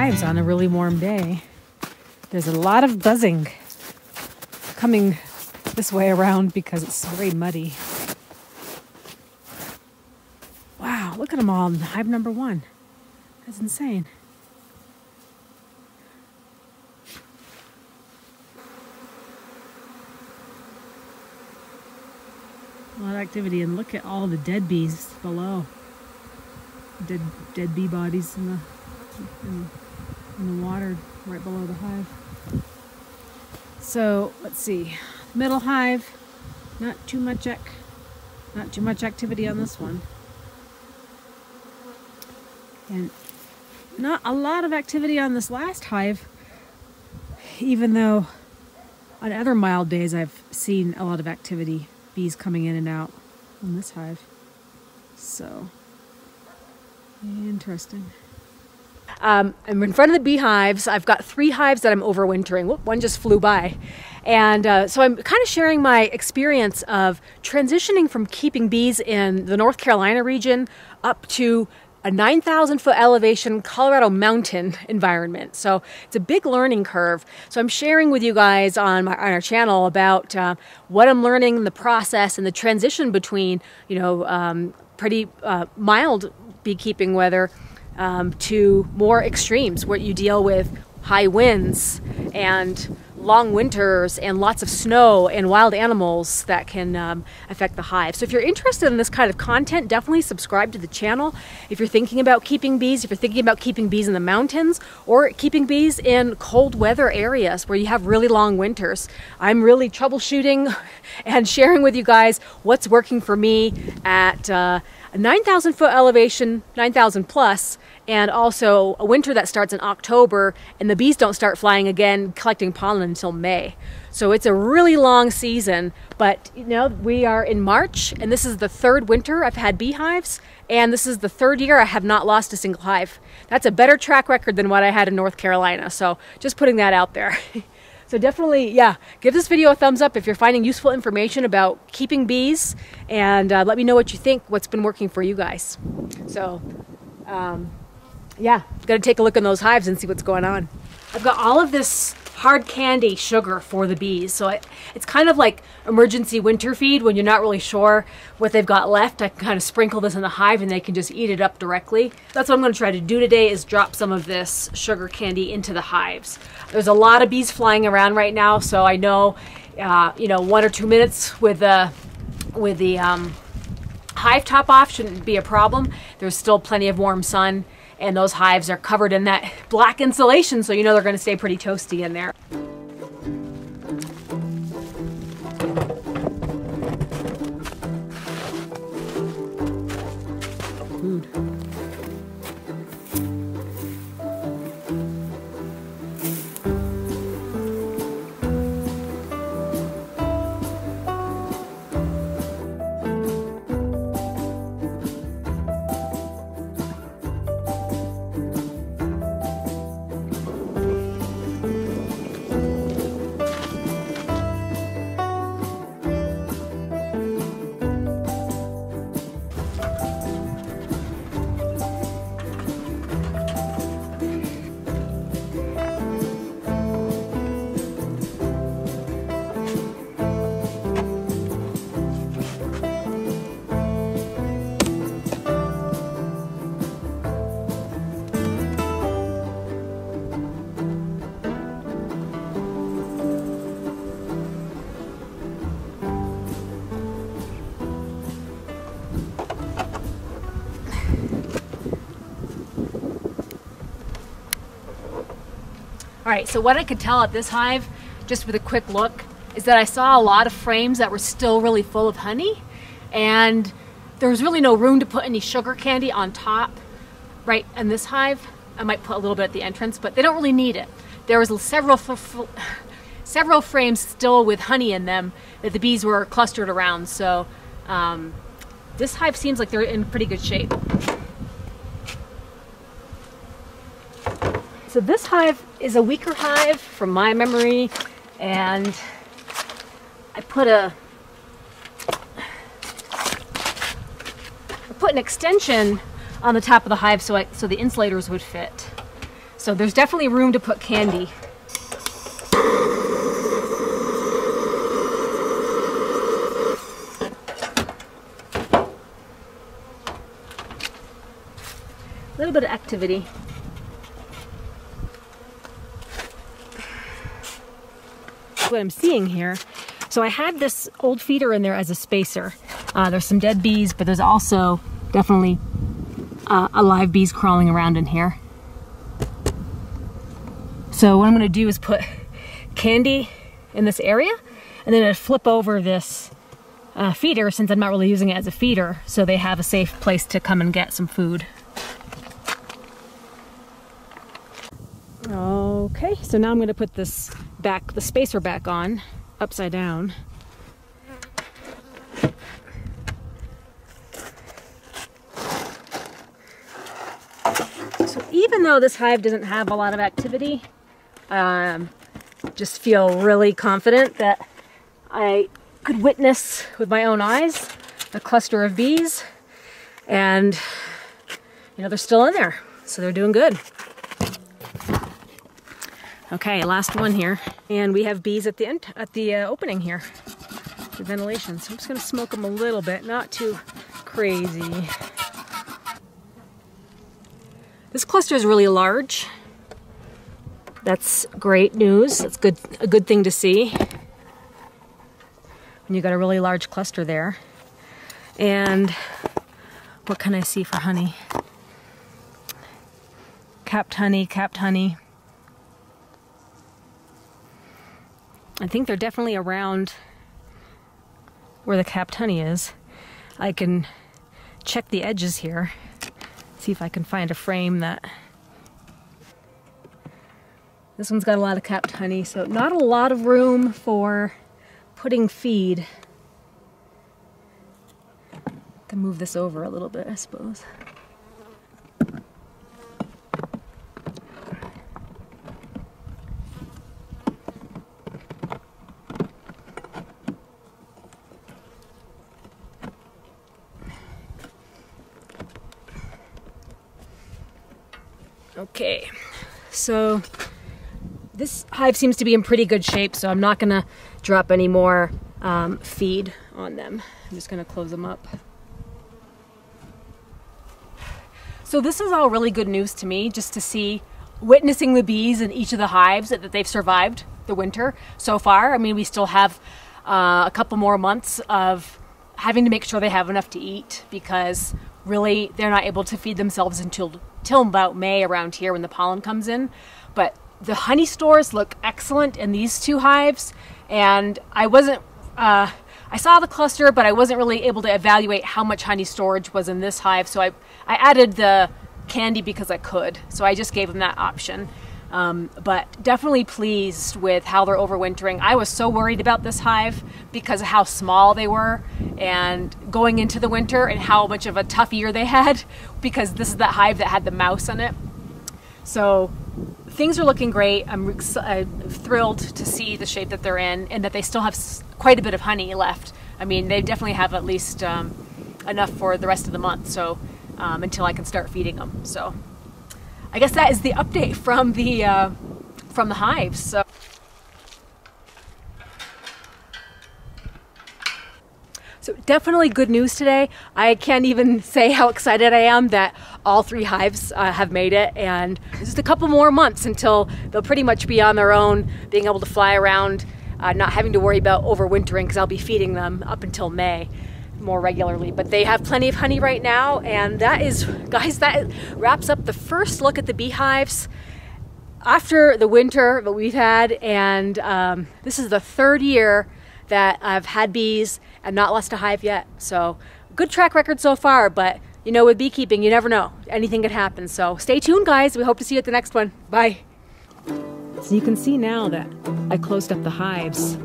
hives on a really warm day. There's a lot of buzzing coming this way around because it's very muddy. Wow, look at them all in hive number one. That's insane. A lot of activity, and look at all the dead bees below. Dead, dead bee bodies in the in, in the water right below the hive. So let's see, middle hive, not too much ec, not too much activity on this one, and not a lot of activity on this last hive. Even though on other mild days I've seen a lot of activity bees coming in and out on this hive. So, interesting. Um, I'm in front of the beehives. I've got three hives that I'm overwintering. Whoop, one just flew by. And uh, so I'm kind of sharing my experience of transitioning from keeping bees in the North Carolina region up to a 9,000 foot elevation Colorado mountain environment. So it's a big learning curve. So I'm sharing with you guys on, my, on our channel about uh, what I'm learning the process and the transition between, you know, um, pretty uh, mild beekeeping weather um, to more extremes where you deal with high winds and long winters and lots of snow and wild animals that can um, affect the hive. So if you're interested in this kind of content, definitely subscribe to the channel. If you're thinking about keeping bees, if you're thinking about keeping bees in the mountains or keeping bees in cold weather areas where you have really long winters, I'm really troubleshooting and sharing with you guys what's working for me at uh, 9,000 foot elevation, 9,000 plus, and also a winter that starts in October, and the bees don't start flying again, collecting pollen until May. So it's a really long season, but you know, we are in March, and this is the third winter I've had beehives, and this is the third year I have not lost a single hive. That's a better track record than what I had in North Carolina, so just putting that out there. So definitely, yeah, give this video a thumbs up if you're finding useful information about keeping bees and uh, let me know what you think, what's been working for you guys. So, um, yeah, got to take a look in those hives and see what's going on. I've got all of this hard candy sugar for the bees. So it, it's kind of like emergency winter feed when you're not really sure what they've got left. I can kind of sprinkle this in the hive and they can just eat it up directly. That's what I'm going to try to do today is drop some of this sugar candy into the hives. There's a lot of bees flying around right now, so I know, uh, you know, one or two minutes with the, with the um, hive top off shouldn't be a problem. There's still plenty of warm sun and those hives are covered in that black insulation so you know they're going to stay pretty toasty in there. All right, so what I could tell at this hive, just with a quick look, is that I saw a lot of frames that were still really full of honey, and there was really no room to put any sugar candy on top, right in this hive. I might put a little bit at the entrance, but they don't really need it. There was several several frames still with honey in them that the bees were clustered around. So um, this hive seems like they're in pretty good shape. So this hive is a weaker hive from my memory and I put a I put an extension on the top of the hive so I, so the insulators would fit. So there's definitely room to put candy. A little bit of activity. What I'm seeing here so I had this old feeder in there as a spacer. Uh, there's some dead bees, but there's also definitely uh, alive bees crawling around in here. So what I'm gonna do is put candy in this area and then I flip over this uh, feeder since I'm not really using it as a feeder so they have a safe place to come and get some food. Okay, so now I'm gonna put this back, the spacer back on upside down. So even though this hive doesn't have a lot of activity, um, just feel really confident that I could witness with my own eyes a cluster of bees and you know they're still in there so they're doing good Okay, last one here. And we have bees at the end, at the uh, opening here. The ventilation. So I'm just gonna smoke them a little bit, not too crazy. This cluster is really large. That's great news. That's good, a good thing to see. When you got a really large cluster there. And what can I see for honey? Capped honey, capped honey. I think they're definitely around where the capped honey is. I can check the edges here, see if I can find a frame that... This one's got a lot of capped honey, so not a lot of room for putting feed. Can move this over a little bit, I suppose. Okay, so this hive seems to be in pretty good shape, so I'm not gonna drop any more um, feed on them. I'm just gonna close them up. So this is all really good news to me, just to see witnessing the bees in each of the hives that, they've survived the winter so far. I mean, we still have uh, a couple more months of having to make sure they have enough to eat because really they're not able to feed themselves until till about May around here when the pollen comes in. But the honey stores look excellent in these two hives, and I wasn't. Uh, I saw the cluster, but I wasn't really able to evaluate how much honey storage was in this hive. So I, I added the candy because I could. So I just gave them that option. Um, but definitely pleased with how they're overwintering. I was so worried about this hive because of how small they were and going into the winter and how much of a tough year they had because this is that hive that had the mouse in it. So things are looking great. I'm thrilled to see the shape that they're in and that they still have quite a bit of honey left. I mean, they definitely have at least um, enough for the rest of the month. So um, until I can start feeding them. So I guess that is the update from the uh, from the hives. So. So definitely good news today. I can't even say how excited I am that all three hives uh, have made it and just a couple more months until they'll pretty much be on their own, being able to fly around, uh, not having to worry about overwintering because I'll be feeding them up until May more regularly. But they have plenty of honey right now, and that is, guys, that wraps up the first look at the beehives after the winter that we've had. And um, this is the third year that I've had bees and not lost a hive yet. So good track record so far, but you know, with beekeeping, you never know. Anything could happen. So stay tuned, guys. We hope to see you at the next one. Bye. So you can see now that I closed up the hives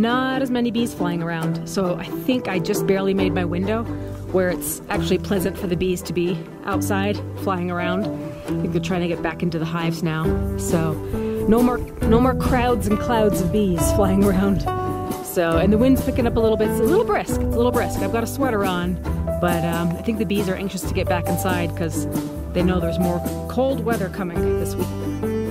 not as many bees flying around. So I think I just barely made my window where it's actually pleasant for the bees to be outside flying around. I think they're trying to get back into the hives now. So no more no more crowds and clouds of bees flying around. So and the wind's picking up a little bit. It's a little brisk. It's a little brisk. I've got a sweater on, but um, I think the bees are anxious to get back inside because they know there's more cold weather coming this week.